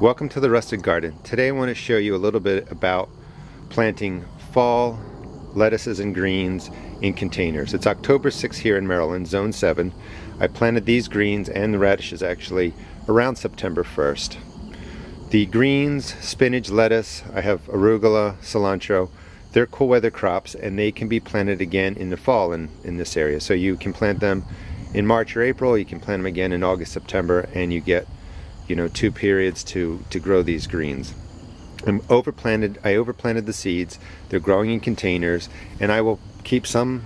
Welcome to the Rusted Garden. Today I want to show you a little bit about planting fall lettuces and greens in containers. It's October 6th here in Maryland, Zone 7. I planted these greens and the radishes actually around September 1st. The greens, spinach, lettuce, I have arugula, cilantro, they're cool weather crops and they can be planted again in the fall in, in this area. So you can plant them in March or April, you can plant them again in August, September, and you get you know two periods to to grow these greens. I'm overplanted. I overplanted the seeds. They're growing in containers, and I will keep some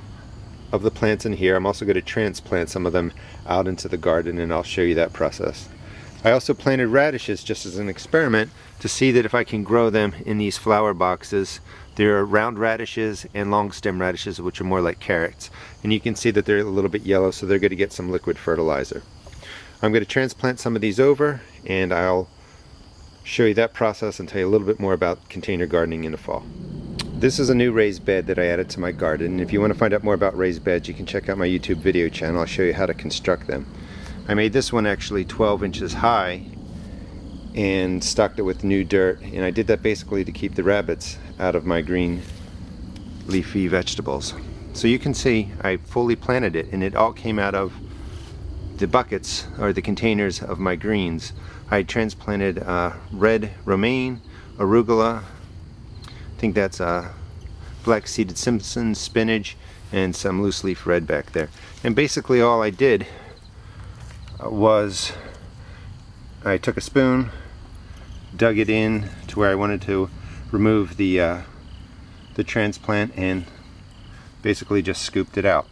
of the plants in here. I'm also going to transplant some of them out into the garden, and I'll show you that process. I also planted radishes just as an experiment to see that if I can grow them in these flower boxes. There are round radishes and long stem radishes, which are more like carrots. And you can see that they're a little bit yellow, so they're going to get some liquid fertilizer. I'm going to transplant some of these over and I'll show you that process and tell you a little bit more about container gardening in the fall. This is a new raised bed that I added to my garden. If you want to find out more about raised beds, you can check out my YouTube video channel. I'll show you how to construct them. I made this one actually 12 inches high and stocked it with new dirt. And I did that basically to keep the rabbits out of my green leafy vegetables. So you can see I fully planted it and it all came out of the buckets or the containers of my greens. I transplanted uh, red romaine, arugula, I think that's uh, black seeded Simpson spinach, and some loose leaf red back there. And basically all I did uh, was I took a spoon, dug it in to where I wanted to remove the uh, the transplant and basically just scooped it out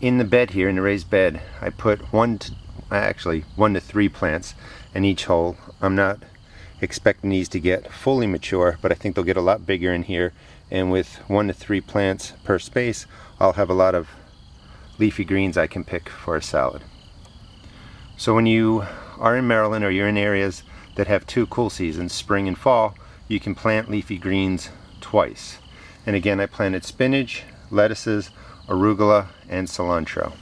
in the bed here, in the raised bed, I put one to, actually one to three plants in each hole. I'm not expecting these to get fully mature, but I think they'll get a lot bigger in here. And with one to three plants per space, I'll have a lot of leafy greens I can pick for a salad. So when you are in Maryland or you're in areas that have two cool seasons, spring and fall, you can plant leafy greens twice. And again, I planted spinach, lettuces, arugula, and cilantro.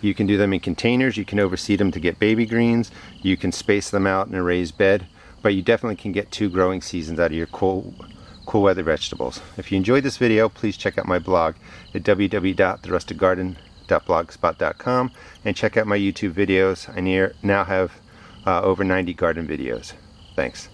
You can do them in containers, you can overseed them to get baby greens, you can space them out in a raised bed, but you definitely can get two growing seasons out of your cool, cool weather vegetables. If you enjoyed this video, please check out my blog at www.therustedgarden.blogspot.com and check out my YouTube videos. I near, now have uh, over 90 garden videos. Thanks.